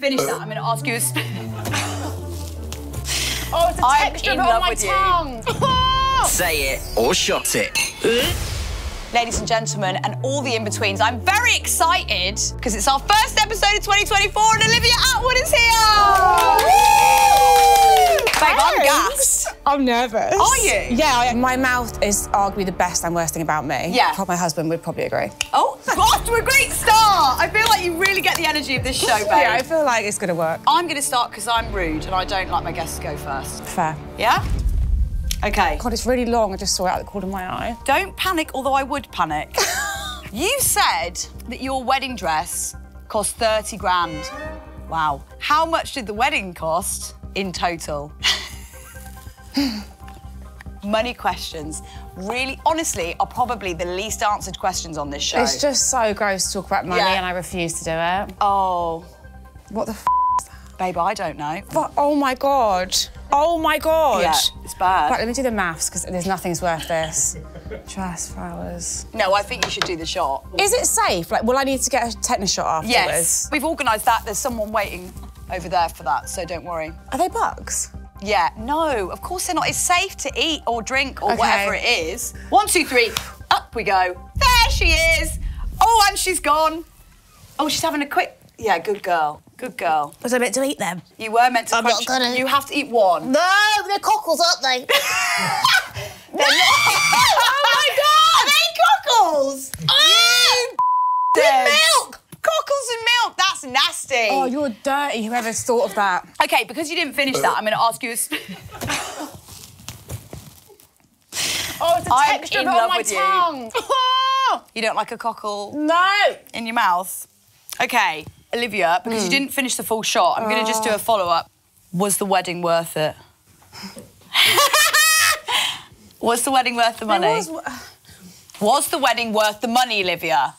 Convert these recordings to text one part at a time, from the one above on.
finish that, I'm going to ask you a. Oh, it's the I'm texture in it on my with you. tongue. Say it or shot it. Ladies and gentlemen, and all the in betweens, I'm very excited because it's our first episode of 2024 and Olivia Attwood is here! Oh. Babe, I'm gassed. I'm nervous. Are you? Yeah, I, my mouth is arguably the best and worst thing about me. Yeah. My husband would probably agree. Oh, off to a great start! I feel like you really get the energy of this show, babe. Yeah, I feel like it's gonna work. I'm going to start because I'm rude and I don't like my guests to go first. Fair. Yeah? Okay. God, it's really long. I just saw it out the corner of my eye. Don't panic, although I would panic. you said that your wedding dress cost 30 grand. Wow. How much did the wedding cost in total? Money questions, really, honestly, are probably the least answered questions on this show. It's just so gross to talk about money, Yeah. and I refuse to do it. Oh, What the f? that, babe, I don't know. But, oh my god. Oh my god. Yeah, it's bad. Right, let me do the maths because there's nothing's worth this. Dress, flowers. No, I think you should do the shot. Is it safe? Like, will I need to get a tetanus shot afterwards? Yes, we've organised that. There's someone waiting over there for that, so don't worry. Are they bugs? Yeah, no, of course they're not. It's safe to eat or drink or Okay. whatever it is. One, two, three, up we go. There she is. Oh, and she's gone. Oh, she's having a quick. Yeah, good girl. Good girl. Was I meant to eat them? You were meant to I'm not gonna. You have to eat one. No, they're cockles, aren't they? They're oh my god! Are they cockles? You ah! dead. milk! Cockles and milk. That's nasty. oh, you're dirty. Whoever's thought of that. Okay, because you didn't finish that, I'm going to ask you a. Oh, it's I'm texture in love on my with you. tongue. you don't like a cockle no. in your mouth? Okay, Olivia, because Hmm. you didn't finish the full shot, I'm going to just do a follow up. Was the wedding worth it? was the wedding worth the money? Was, Was the wedding worth the money, Olivia?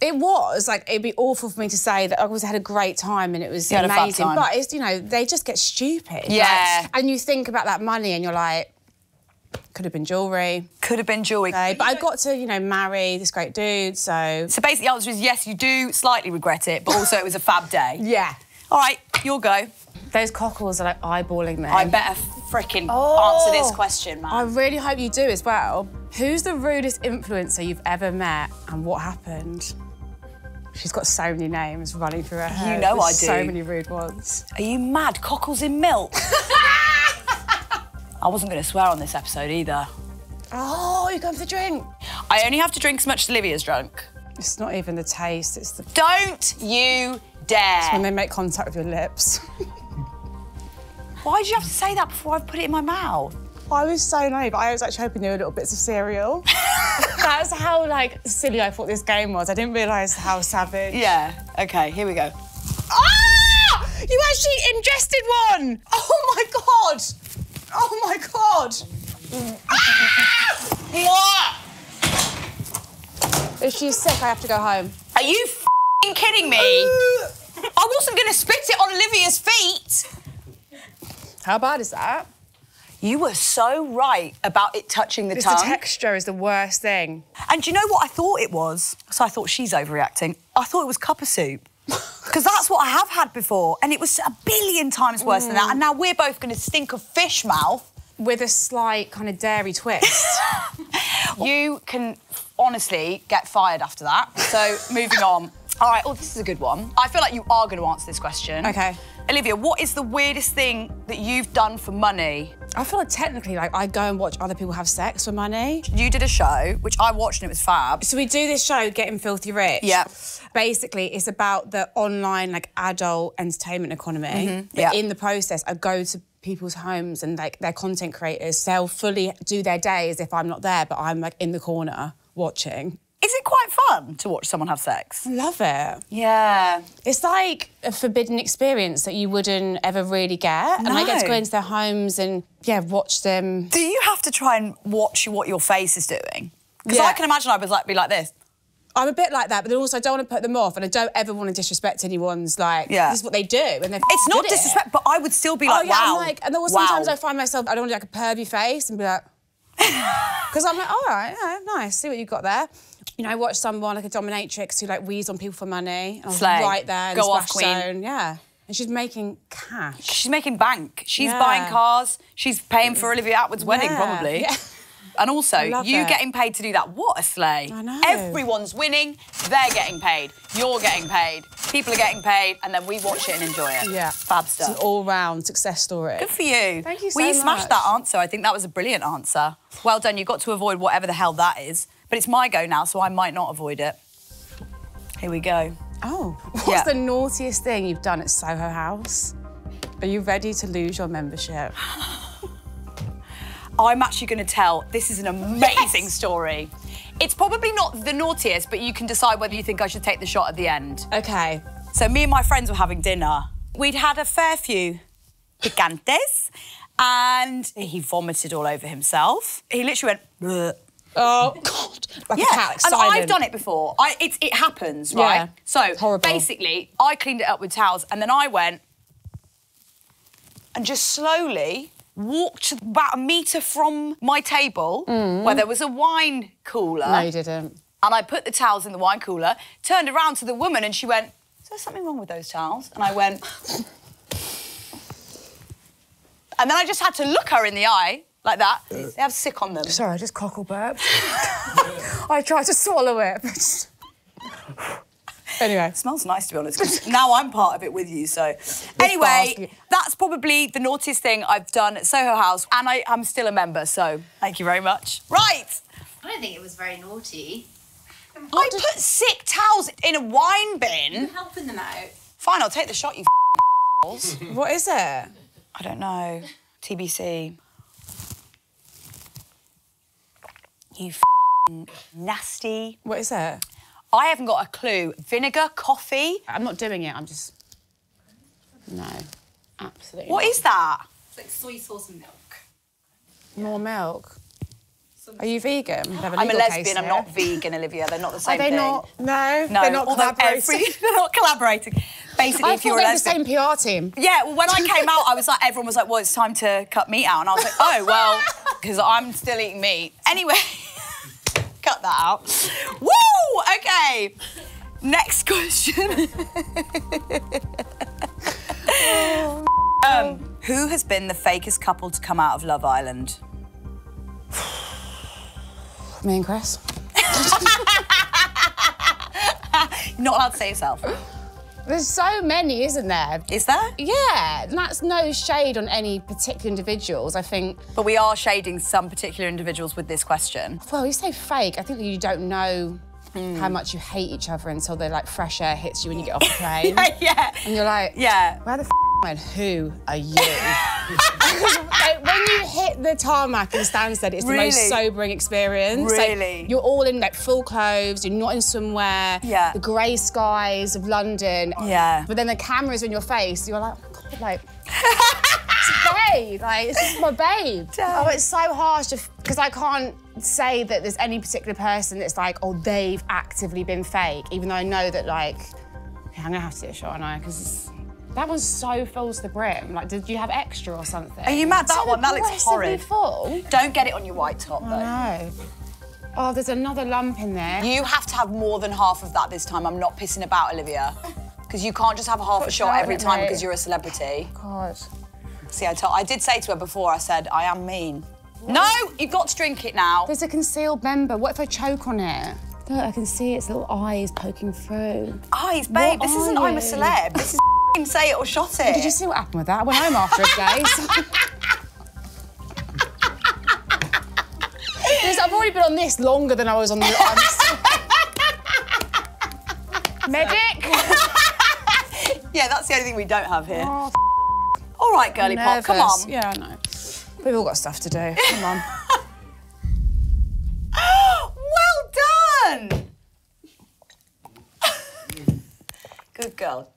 It was like it'd be awful for me to say that I always had a great time and it was You had a fab amazing. time. But it's you know they just get stupid. Yeah. Like, and you think about that money and you're like, could have been jewellery. Could have been jewelry. Okay, but I got to you know marry this great dude. So So basically, the answer is yes, you do slightly regret it, but also it was a fab day. yeah, All right, you'll go. those cockles are like eyeballing me. I better freaking Oh. answer this oh, question, man. I really hope you do as well. Who's the rudest influencer you've ever met and what happened? She's got so many names running through her head. You know I There's So many rude ones. Are you mad? Cockles in milk? I wasn't going to swear on this episode either. Oh, you're going for the drink. I only have to drink as much as Olivia's drunk. It's not even the taste, it's the Don't you dare! It's when they make contact with your lips. Why did you have to say that before I put it in my mouth? I was so naive. I was actually hoping they were little bits of cereal. That's how like silly I thought this game was. I didn't realise how savage. Yeah. Okay, here we go. Ah! You actually ingested one! Oh my god! Oh my god! What? If she's sick, I have to go home. Are you fing kidding me? I wasn't going to spit it on Olivia's feet. How bad is that? You were so right about it touching the It's tongue. the texture is the worst thing. And do you know what I thought it was? So I thought she's overreacting. I thought it was cuppa soup. Because that's what I have had before. And it was a billion times worse than that. Mm. And now we're both going to stink of fish mouth. With a slight kind of dairy twist. You can honestly get fired after that. So moving on. All right, oh, this is a good one. I feel like you are going to answer this question. Okay. Olivia, what is the weirdest thing that you've done for money? I feel like technically, like I go and watch other people have sex for money. You did a show, which I watched and it was fab. So we do this show, Getting Filthy Rich. Yeah. Basically, it's about the online like adult entertainment economy. Mm-hmm. But yeah. in the process, I go to people's homes and like they're content creators. They'll fully do their day as if I'm not there, but I'm like in the corner watching. Is it quite fun to watch someone have sex? I love it. Yeah. It's like a forbidden experience that you wouldn't ever really get. And I get to go into their homes and yeah, watch them. Do you have to try and watch what your face is doing? Because Yeah. I can imagine I would like be like this. I'm a bit like that, but then also I don't want to put them off and I don't ever want to disrespect anyone's like Yeah. this is what they do and they're It's not at it. disrespect, but I would still be Oh like, yeah, wow. I'm like, and there also wow. sometimes I find myself I don't want to do like a pervy face and be like, because I'm like, all right, yeah, nice, see what you've got there. You know, I watch someone like a dominatrix who like wheeze on people for money. And I was Slay. right there, in Go the off, queen. zone. Yeah. And she's making cash. She's making bank. She's Yeah. buying cars. She's paying for Olivia Attwood's wedding, Yeah. probably. Yeah. And also, you it. getting paid to do that. What a slay. I know. Everyone's winning. They're getting paid. You're getting paid. People are getting paid. And then we watch it and enjoy it. Yeah. Fab It's stuff. an all-round success story. Good for you. Thank you Well, so you smashed much. that answer. I think that was a brilliant answer. Well done. You got to avoid whatever the hell that is. But it's my go now, so I might not avoid it. Here we go. Oh, what's Yeah. the naughtiest thing you've done at Soho House? Are you ready to lose your membership? I'm actually going to tell. This is an amazing story. It's probably not the naughtiest, but you can decide whether you think I should take the shot at the end. Okay. So me and my friends were having dinner. We'd had a fair few picantes, and he vomited all over himself. He literally went. "Bleh." Oh God! Like Yeah, a cat, and I've done it before. I, it, it happens, right? Yeah, So horrible. basically, I cleaned it up with towels, and then I went and just slowly walked about a metre from my table where there was a wine cooler. Mm. No, you didn't. And I put the towels in the wine cooler, turned around to the woman, and she went, Is there something wrong with those towels? And I went, And then I just had to look her in the eye like that. They have sick on them. Sorry, I just cockle burped. I tried to swallow it. But just- anyway, smells nice to be honest, now I'm part of it with you. So, anyway, that's probably the naughtiest thing I've done at Soho House, and I, I'm still a member. So, thank you very much. Right, I don't think it was very naughty. I put sick towels in a wine bin. You Helping them out. Fine, I'll take the shot, you assholes. what is it? I don't know. TBC. You nasty. What is it? I haven't got a clue. Vinegar, coffee. I'm not doing it. I'm just. No, absolutely. What not. is that? It's like soy sauce and milk. more milk? Are you vegan? We have a I'm a legal case lesbian. I'm not vegan, Olivia. They're not the same. Are they thing. not? No, No, they're not although collaborating. every- they're not collaborating. Basically, I if you're thought a they were the same PR team. Yeah, well, when I came out, I was like, everyone was like, well, it's time to cut meat out. And I was like, oh, well, because I'm still eating meat. Anyway, cut that out. Woo! Okay. Next question. um, who has been the fakest couple to come out of Love Island? Me and Chris. You're not allowed to say yourself. There's so many, isn't there? Is there? Yeah, that's no shade on any particular individuals. I think, But we are shading some particular individuals with this question. well, you say fake. I think you don't know Hmm. how much you hate each other until the like fresh air hits you when you get off the plane. yeah. And you're like, Yeah. where the f and who are you? like, when you hit the tarmac in Stansted, it's the most sobering experience. Like, Really? you're all in like full clothes, you're not in swimwear, Yeah. the grey skies of London. Yeah. But then the camera's in your face, you're like, oh God, like, it's a babe, like, this is my babe. Oh, it's so harsh because I can't say that there's any particular person that's like, oh, they've actively been fake, even though I know that, like, yeah, I'm gonna have to do a shot, aren't I? Because that one's so full to the brim. Like, did you have extra or something? Are you mad? That So one, that looks horrid. full. Don't get it on your white top, though. No. Oh, there's another lump in there. You have to have more than half of that this time. I'm not pissing about, Olivia. Because you can't just have a half a shot every time because you're a celebrity. God. See, I, told, I did say to her before, I said, I am mean. No, you've got to drink it now. There's a concealed member. What if I choke on it? Look, I can see its little eyes poking through. Eyes, babe, What this isn't I'm a celeb. This is f***ing say it or shot it. Did you see what happened with that? I went home after a day. Because I've already been on this longer than I was on the. I'm- Medic. Yeah, that's the only thing we don't have here. Oh, All right, girly pop, come on. Yeah, I know. We've all got stuff to do. Come on. well done! Good girl.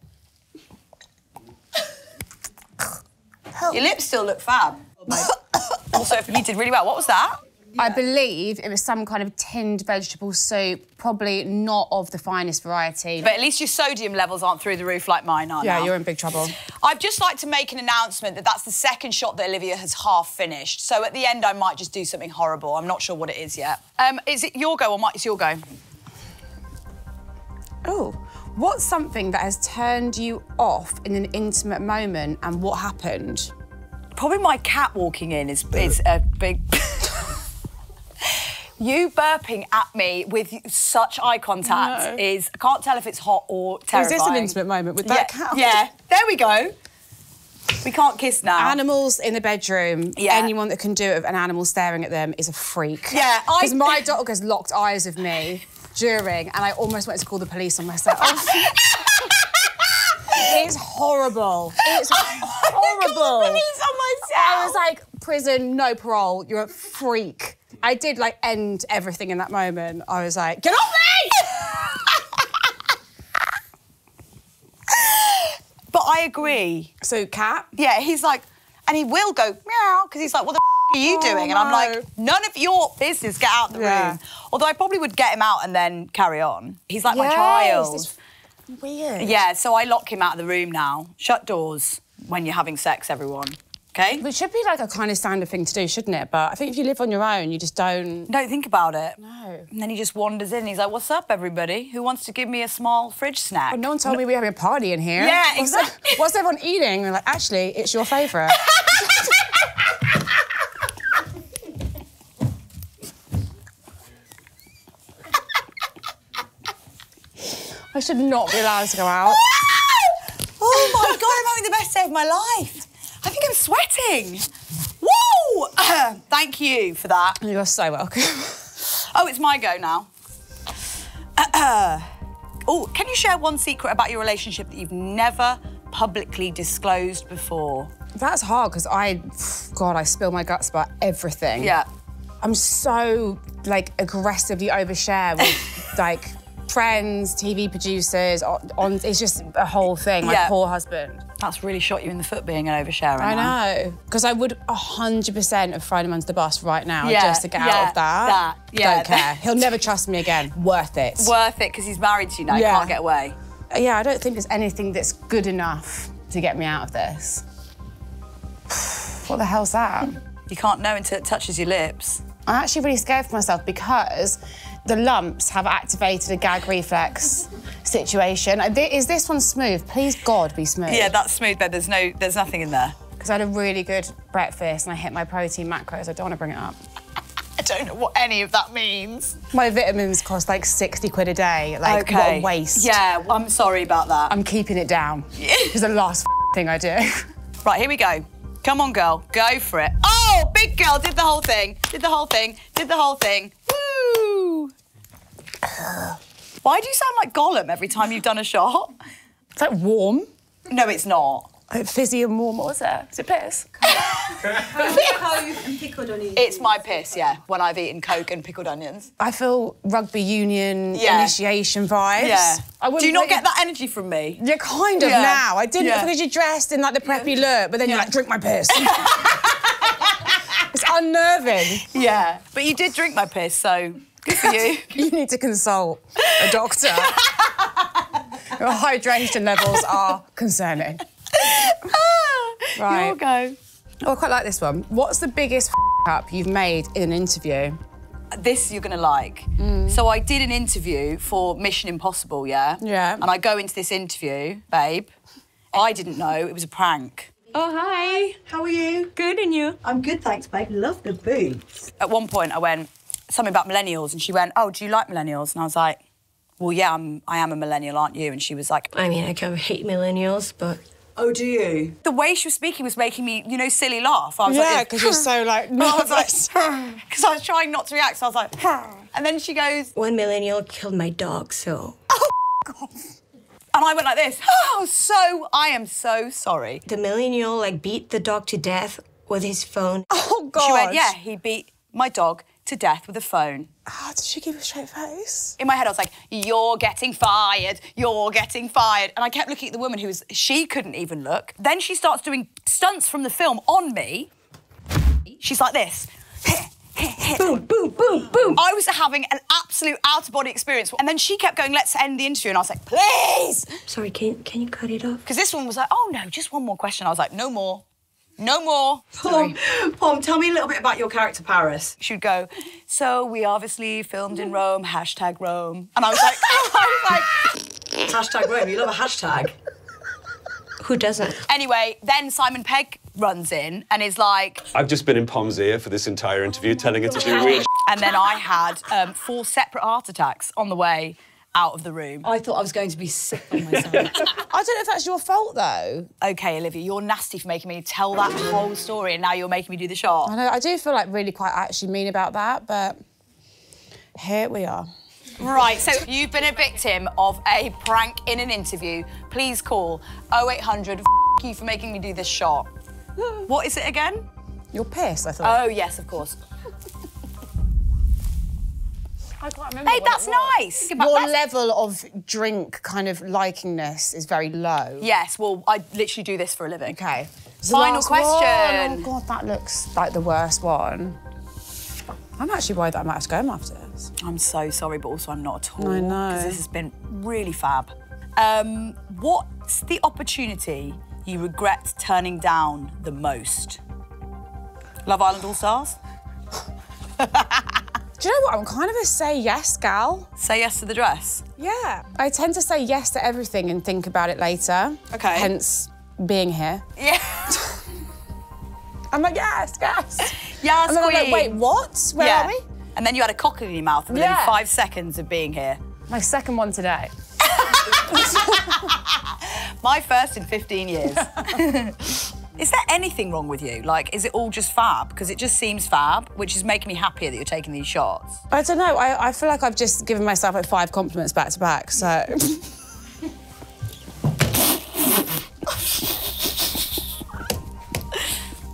Your lips still look fab. Oh also, if you did really well. What was that? I believe it was some kind of tinned vegetable soup, probably not of the finest variety. But at least your sodium levels aren't through the roof like mine are yeah, now. you're in big trouble. I'd just like to make an announcement that that's the second shot that Olivia has half finished. So at the end, I might just do something horrible. I'm not sure what it is yet. Um, is it your go or my? It's your go. Oh, What's something that has turned you off in an intimate moment and what happened? Probably my cat walking in is, is a big. you burping at me with such eye contact No. is. I can't tell if it's hot or terrifying. Is this an intimate moment with yeah, that cat? Yeah, there we go. We can't kiss now. Animals in the bedroom, Yeah. anyone that can do it with an animal staring at them is a freak. Yeah, I- Because my dog has locked eyes with me during, and I almost went to call the police on myself. it's horrible. It's horrible. Police on I was like, prison, no parole. You're a freak. I did like end everything in that moment. I was like, get off me! But I agree. So, cat. Yeah, he's like, and he will go meow because he's like, what the f- are you Oh, doing? And I'm like, none of your business. Get out the Yeah. room. Although I probably would get him out and then carry on. He's like my child. Weird. Yeah, so I lock him out of the room now. Shut doors when you're having sex, everyone. Okay? It should be like a kind of standard thing to do, shouldn't it? But I think if you live on your own, you just don't. Don't think about it. No. And then he just wanders in. He's like, "What's up, everybody? Who wants to give me a small fridge snack?" But no one told me we were having a party in here. Yeah, What's- exactly. What's everyone eating? We're like, actually, it's your favourite. I should not be allowed to go out. oh my god, I'm having the best day of my life. I think I'm sweating. Woo! Thank you for that. You're so welcome. Oh, it's my go now. oh, can you share one secret about your relationship that you've never publicly disclosed before? That's hard because I, God, I spill my guts about everything. Yeah. I'm so like aggressively overshare with like friends, TV producers. On, on it's just a whole thing. My Yeah. poor husband. That's really shot you in the foot being an oversharer. I now. know because I would hundred percent have thrown him under the bus right now Yeah, just to get yeah, out of that. that, yeah. Don't care. He'll never trust me again. Worth it. Worth it because he's married to you now. Yeah. Can't get away. Uh, yeah, I don't think there's anything that's good enough to get me out of this. what the hell's that? You can't know until it touches your lips. I'm actually really scared for myself because the lumps have activated a gag reflex situation. Is this one smooth? Please, God, be smooth. Yeah, that's smooth, but there's no, there's nothing in there. Because I had a really good breakfast and I hit my protein macros. I don't want to bring it up. I don't know what any of that means. My vitamins cost like 60 quid a day. Like, what a waste. Yeah, I'm sorry about that. I'm keeping it down. It's the last thing I do. Right, here we go. Come on, girl. Go for it. Oh, big girl did the whole thing. Did the whole thing. Did the whole thing. Woo! Why do you sound like Gollum every time you've done a shot? It's like warm. No, it's not. Like fizzy and warm. What was that? Is it piss? Coke and pickled onions. It's my piss, yeah, when I've eaten Coke and pickled onions. I feel rugby union Yeah. initiation vibes. Yeah. I wouldn't do you not get that energy from me? You're kind of Yeah. now. I didn't Yeah. because you're dressed in like the preppy look, but then you're Yeah. like, drink my piss. it's unnerving. Yeah. But you did drink my piss, so good for you. You need to consult a doctor. Your hydration levels are concerning. Ah, right. You'll go. Oh, I quite like this one. What's the biggest up you've made in an interview? this you're gonna like. Mm. So I did an interview for Mission Impossible, yeah? Yeah. And I go into this interview, babe. I didn't know it was a prank. Oh, hi. How are you? Good, and you? I'm good, thanks, babe. Love the boots. At one point, I went something about millennials, and she went, "Oh, do you like millennials?" And I was like, "Well, yeah, I'm. I am a millennial, aren't you?" And she was like, I mean, I kind of hate millennials, but Oh, do you? the way she was speaking was making me, you know, silly laugh. I was Yeah, like, because you're so like I was nervous. like, because I was trying not to react. So I was like, and then she goes, one millennial killed my dog, so. Oh, God. and I went like this. Oh, so I am so sorry. The millennial, like, beat the dog to death with his phone. Oh God. She went, yeah, he beat my dog to death with a phone. How did she give a straight face? In my head, I was like, you're getting fired, you're getting fired. And I kept looking at the woman who was, she couldn't even look. Then she starts doing stunts from the film on me. She's like this. boom, boom, boom, boom. I was having an absolute out of body experience. And then she kept going, let's end the interview. And I was like, please. Sorry, can, can you cut it off? Because this one was like, oh no, just one more question. I was like, no more. No more. Pom, Pom, tell me a little bit about your character, Paris. She would go, so we obviously filmed in Rome, hashtag Rome. And I was like, I was like, Hashtag Rome. You love a hashtag. Who doesn't? Anyway, then Simon Pegg runs in and is like, I've just been in Pom's ear for this entire interview, telling her to do weird. and then I had um, four separate heart attacks on the way out of the room. I thought I was going to be sick on myself. I don't know if that's your fault though. Okay, Olivia, you're nasty for making me tell that whole story, and now you're making me do the shot. I know I do feel like really quite actually mean about that, but here we are. Right, so you've been a victim of a prank in an interview. Please call 0800 you for making me do this shot. What is it again? You're pissed, I thought. Oh, yes, of course. I can't remember. Babe, that's nice. Your That's- level of drink kind of likingness is very low. Yes, well, I literally do this for a living. Okay. The Final last one. question. Oh god, that looks like the worst one. I'm actually worried that I might have to go home after this. I'm so sorry, but also I'm not at all. I know. Because this has been really fab. Um, what's the opportunity you regret turning down the most? Love Island All Stars? Do you know what? I'm kind of a say yes gal. Say yes to the dress. Yeah. I tend to say yes to everything and think about it later. Okay. Hence being here. Yeah. I'm like, yes, yes. yes, And then I'm like, wait, what? Where yeah. are we? And then you had a cockle in your mouth within Yeah. five seconds of being here. My second one today. My first in 15 years. is there anything wrong with you? Like, is it all just fab? Because it just seems fab, which is making me happier that you're taking these shots. I don't know. I, I feel like I've just given myself like five compliments back to back. So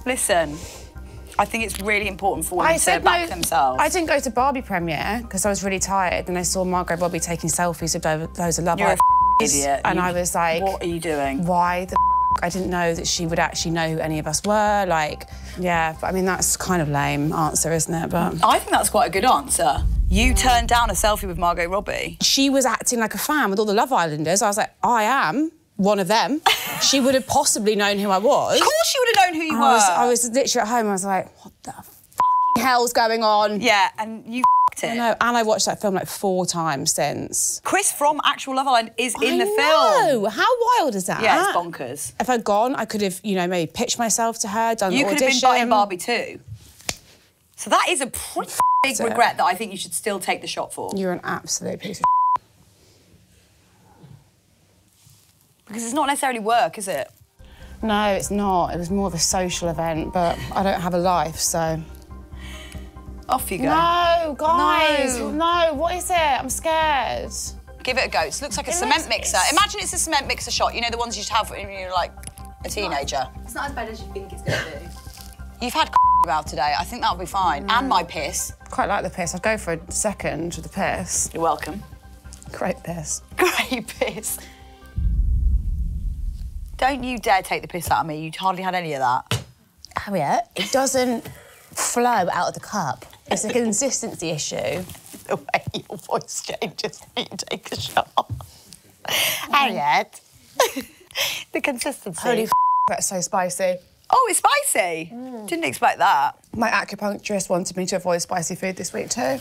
Listen, I think it's really important for women I to said back no. themselves. I didn't go to Barbie premiere because I was really tired, and I saw Margot Robbie taking selfies of lo- loads of Love You're a idiot. and You- I was like, what are you doing? why the? I didn't know that she would actually know who any of us were. Like, yeah, but I mean that's kind of lame answer, isn't it? But I think that's quite a good answer. You turned down a selfie with Margot Robbie. she was acting like a fan with all the Love Islanders. I was like, I am one of them. she would have possibly known who I was. Of course, she would have known who you I were. was, I was literally at home. I was like, what the hell's going on? Yeah, and you f***ed it. No, and I watched that film like four times since. Chris from actual Love Island is in the I film. know. How wild is that? Yeah, it's bonkers. If I'd gone, I could have, you know, maybe pitched myself to her, done You an could have been buying Barbie too. So that is a pretty big it. regret that I think you should still take the shot for. You're an absolute piece of Because it's not necessarily work, is it? No, it's not. It was more of a social event, but I don't have a life, so. Off you go. No, guys. No. No. what is it? I'm scared. Give it a go. It looks like a It cement mixer. Imagine it's a cement mixer shot. You know the ones you'd have when you're like a teenager. It's not as bad as you think it's going to be. You've had about today. I think that'll be fine. And my piss. Quite like the piss. I'd go for a second with the piss. You're welcome. Great piss. Great piss. Don't you dare take the piss out of me. You hardly had any of that. Harriet, it doesn't flow out of the cup. It's a consistency issue. The way your voice changes when you take a shot. Harriet. the consistency. Holy f- that's so spicy. Oh, it's spicy. Mm. Didn't expect that. My acupuncturist wanted me to avoid spicy food this week too.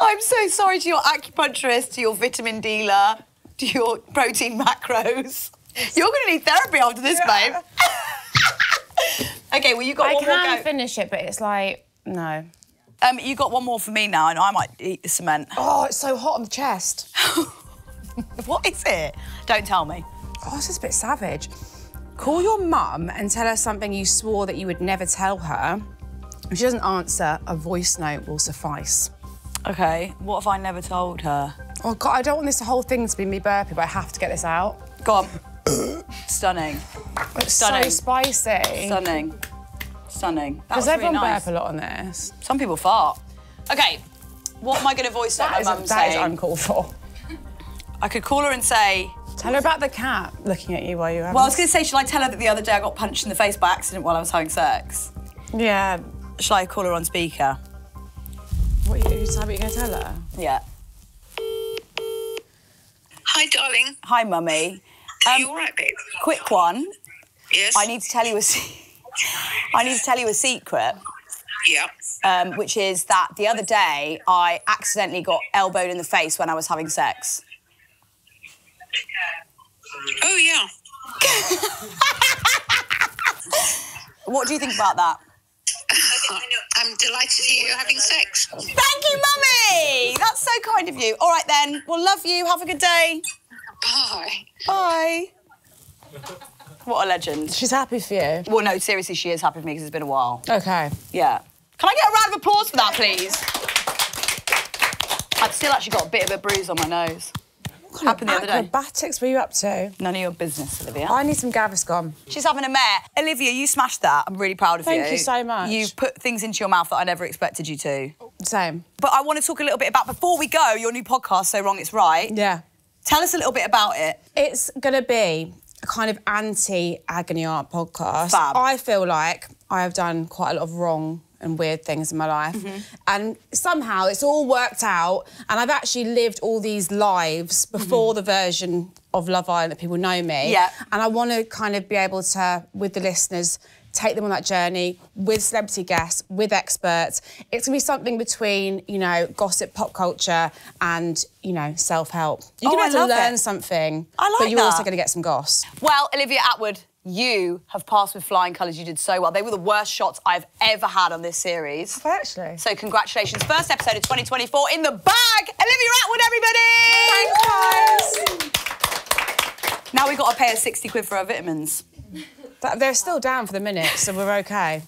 I'm so sorry to your acupuncturist, to your vitamin dealer, to your protein macros. You're going to need therapy after this, babe. okay, well, you got I one more can go. finish it, but it's like, no. Um, you got one more for me now, and I might eat the cement. Oh, it's so hot on the chest. what is it? Don't tell me. Oh, this is a bit savage. Call your mum and tell her something you swore that you would never tell her. If she doesn't answer, a voice note will suffice. Okay, what if I never told her? Oh, God, I don't want this whole thing to be me burping, but I have to get this out. Go on. Stunning. It's Stunning. so spicy. Stunning. Stunning. That Does was really everyone nice. burp a lot on this? Some people fart. Okay, what am I going to voice note That my is, mum that is uncalled for. I could call her and say, Tell her about the cat looking at you while you're well, I was going to say, shall I tell her that the other day I got punched in the face by accident while I was having sex? Yeah. Shall I call her on speaker? What are you, you decide you're going to tell her? Yeah. Hi, darling. Hi, mummy. Are Um, you all right, babe? quick one. Yes. I need to tell you a. Se- I need to tell you a secret. Yeah. um, which is that the other day I accidentally got elbowed in the face when I was having sex. Oh, yeah. What do you think about that? I'm delighted you're having sex. Thank you, Mummy! That's so kind of you. All right, then. Well, love you. Have a good day. Bye. Bye. What a legend. She's happy for you. Well, no, seriously, she is happy for me because it's been a while. Okay. Yeah. Can I get a round of applause for that, please? I've still actually got a bit of a bruise on my nose. What kind Happened the of other day. acrobatics were you up to? None of your business, Olivia. I need some Gaviscon. She's having a mare. Olivia, you smashed that. I'm really proud of you. Thank you so much. You've put things into your mouth that I never expected you to. Same. But I want to talk a little bit about, before we go, your new podcast, So Wrong It's Right. Yeah. Tell us a little bit about it. It's going to be kind of anti agony art podcast. Fab. I feel like I have done quite a lot of wrong and weird things in my life. Mm-hmm. And somehow it's all worked out. And I've actually lived all these lives before the version of Love Island that people know me. Mm-hmm. Yeah. And I want to kind of be able to, with the listeners, take them on that journey with celebrity guests, with experts. It's gonna be something between, you know, gossip, pop culture, and you know, self-help. You're Oh, gonna I have to learn it. something, I like but you're also gonna get some goss. Well, Olivia Attwood, you have passed with flying colours. You did so well. They were the worst shots I've ever had on this series. Actually. So congratulations. First episode of 2024 in the bag. Olivia Attwood, everybody! Thanks, guys. Now we've got to pay her 60 quid for our vitamins. But they're still down for the minute, so we're okay.